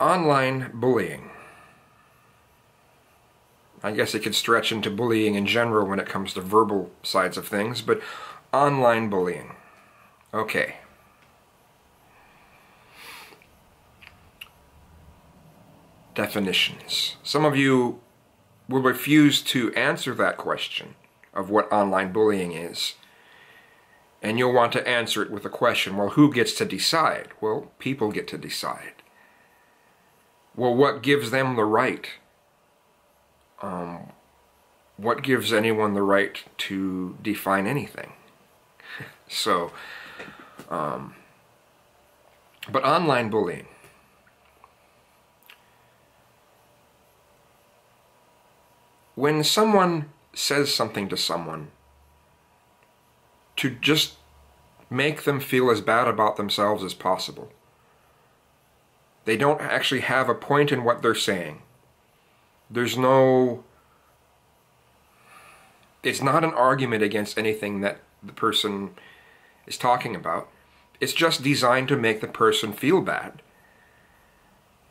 Online bullying. I guess it could stretch into bullying in general when it comes to verbal sides of things, but online bullying. Okay. Definitions. Some of you will refuse to answer that question of what online bullying is. And you'll want to answer it with a question, well, who gets to decide? Well, people get to decide. Well, what gives them the right? Um, what gives anyone the right to define anything? so, um, but online bullying. When someone says something to someone, to just make them feel as bad about themselves as possible. They don't actually have a point in what they're saying. There's no. It's not an argument against anything that the person is talking about. It's just designed to make the person feel bad.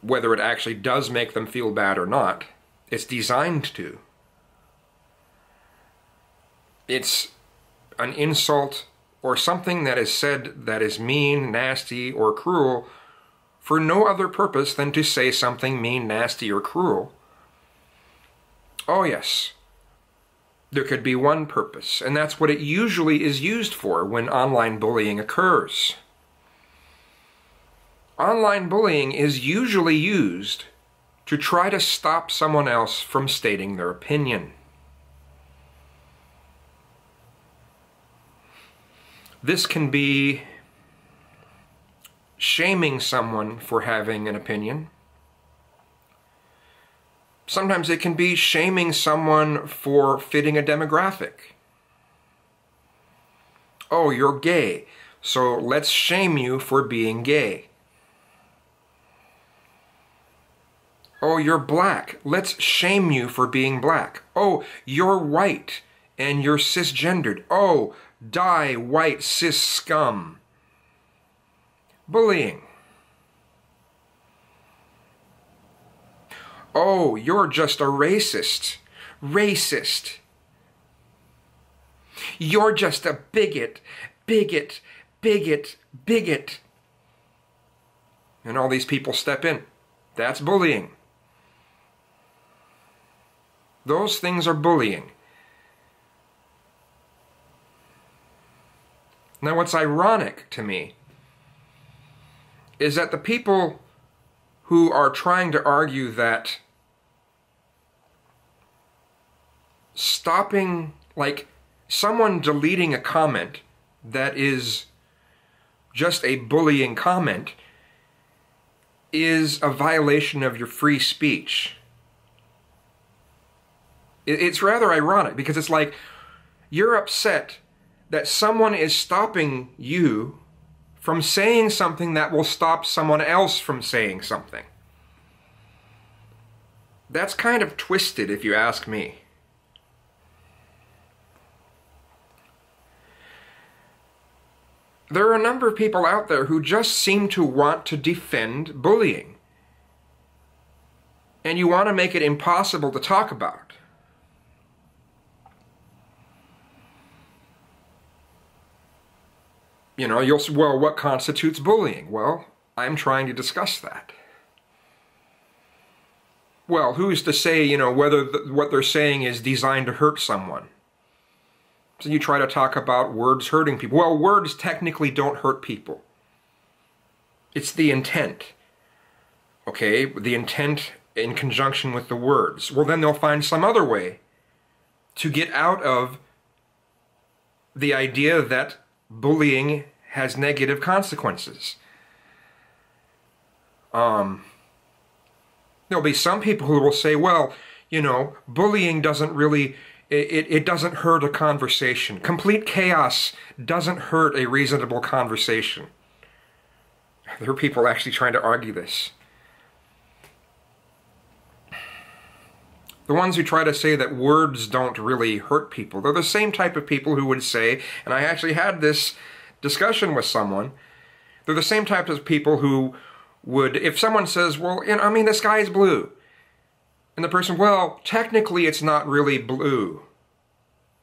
Whether it actually does make them feel bad or not, it's designed to. It's an insult or something that is said that is mean, nasty, or cruel for no other purpose than to say something mean, nasty, or cruel. Oh, yes. There could be one purpose, and that's what it usually is used for when online bullying occurs. Online bullying is usually used to try to stop someone else from stating their opinion. This can be shaming someone for having an opinion. Sometimes it can be shaming someone for fitting a demographic. Oh, you're gay, so let's shame you for being gay. Oh, you're black. Let's shame you for being black. Oh, you're white and you're cisgendered. Oh, Die, white cis scum. Bullying. Oh, you're just a racist. Racist. You're just a bigot, bigot, bigot, bigot. And all these people step in. That's bullying. Those things are bullying. Now, what's ironic to me is that the people who are trying to argue that stopping, like someone deleting a comment that is just a bullying comment, is a violation of your free speech. It's rather ironic because it's like you're upset that someone is stopping you from saying something that will stop someone else from saying something. That's kind of twisted, if you ask me. There are a number of people out there who just seem to want to defend bullying. And you want to make it impossible to talk about. You know, you'll say, well, what constitutes bullying? Well, I'm trying to discuss that. Well, who's to say, you know, whether the, what they're saying is designed to hurt someone? So you try to talk about words hurting people. Well, words technically don't hurt people. It's the intent. Okay, the intent in conjunction with the words. Well, then they'll find some other way to get out of the idea that bullying has negative consequences. Um, there'll be some people who will say, well, you know, bullying doesn't really, it, it doesn't hurt a conversation. Complete chaos doesn't hurt a reasonable conversation. There are people actually trying to argue this. The ones who try to say that words don't really hurt people, they're the same type of people who would say, and I actually had this discussion with someone, they're the same type of people who would, if someone says, well, you know, I mean, the sky is blue, and the person, well, technically it's not really blue.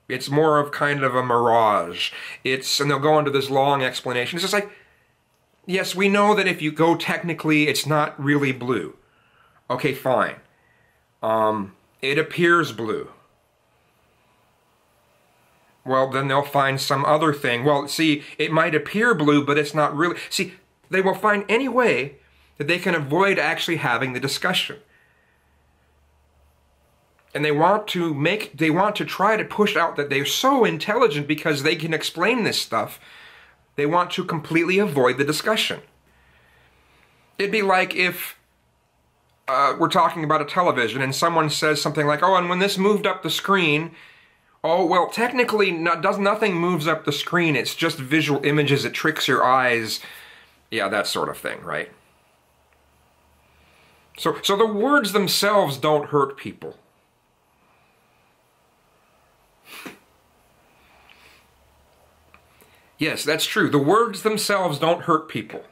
It's more of kind of a mirage. It's, and they'll go into this long explanation. It's just like, yes, we know that if you go technically, it's not really blue. Okay, fine. Um, it appears blue. Well, then they'll find some other thing. Well, see, it might appear blue, but it's not really. See, they will find any way that they can avoid actually having the discussion and they want to make they want to try to push out that they're so intelligent because they can explain this stuff they want to completely avoid the discussion it'd be like if uh, we're talking about a television and someone says something like oh and when this moved up the screen oh well technically not, does nothing moves up the screen it's just visual images it tricks your eyes yeah that sort of thing right so so the words themselves don't hurt people Yes, that's true. The words themselves don't hurt people.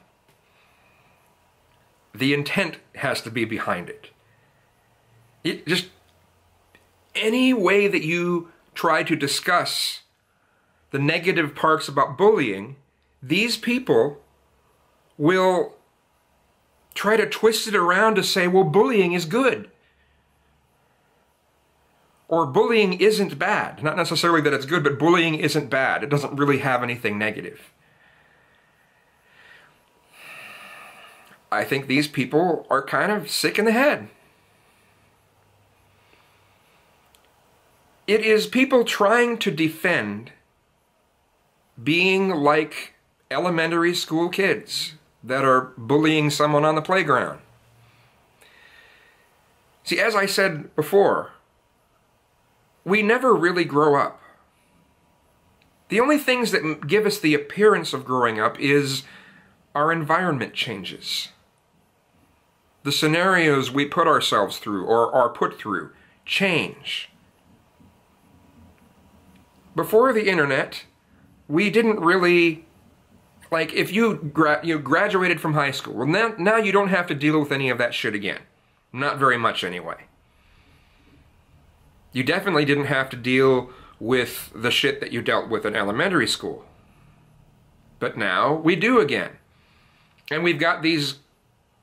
The intent has to be behind it. It just any way that you try to discuss the negative parts about bullying, these people will try to twist it around to say, well, bullying is good or bullying isn't bad. Not necessarily that it's good, but bullying isn't bad. It doesn't really have anything negative. I think these people are kind of sick in the head. It is people trying to defend being like elementary school kids that are bullying someone on the playground. See, as I said before, we never really grow up. The only things that give us the appearance of growing up is our environment changes. The scenarios we put ourselves through or are put through change. Before the internet, we didn't really like if you gra- you graduated from high school. Well, now now you don't have to deal with any of that shit again. Not very much anyway. You definitely didn't have to deal with the shit that you dealt with in elementary school. But now we do again. And we've got these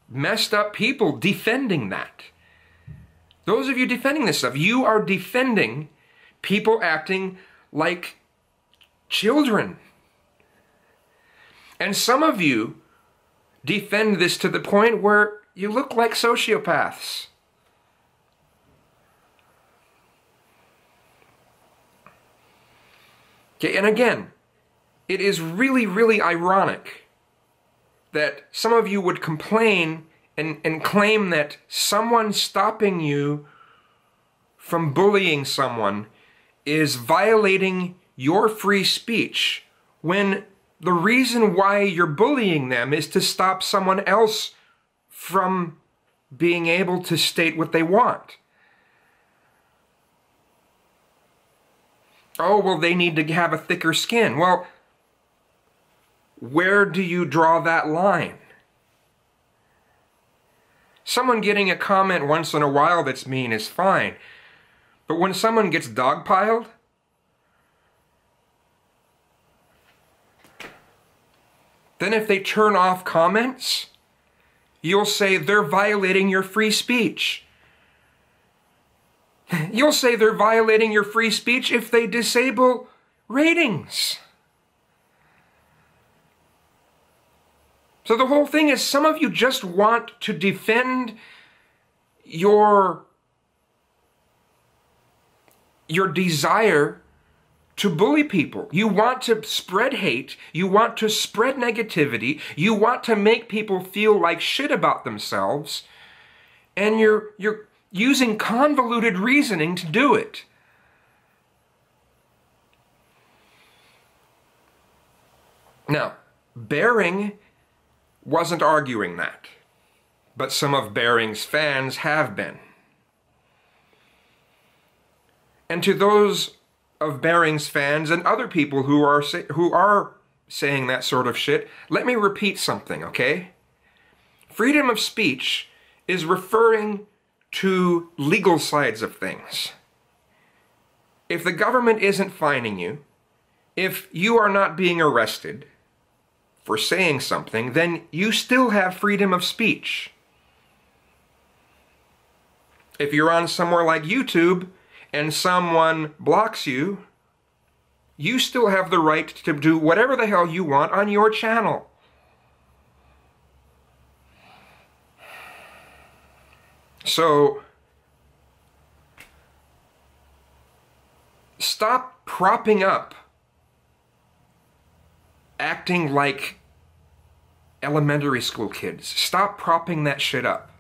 messed up people defending that. Those of you defending this stuff, you are defending people acting like children. And some of you defend this to the point where you look like sociopaths. Okay, and again, it is really, really ironic that some of you would complain and, and claim that someone stopping you from bullying someone is violating your free speech when the reason why you're bullying them is to stop someone else from being able to state what they want. oh, well, they need to have a thicker skin. Well, where do you draw that line? Someone getting a comment once in a while that's mean is fine. But when someone gets dogpiled, then if they turn off comments, you'll say they're violating your free speech. You'll say they're violating your free speech if they disable ratings. So the whole thing is some of you just want to defend your your desire to bully people. You want to spread hate, you want to spread negativity, you want to make people feel like shit about themselves. And you're you're using convoluted reasoning to do it. Now, Bearing wasn't arguing that, but some of Bearing's fans have been. And to those of Bearing's fans and other people who are who are saying that sort of shit, let me repeat something, okay? freedom of speech is referring to legal sides of things. If the government isn't fining you, if you are not being arrested for saying something, then you still have freedom of speech. If you're on somewhere like YouTube and someone blocks you, you still have the right to do whatever the hell you want on your channel. So, stop propping up acting like elementary school kids. Stop propping that shit up.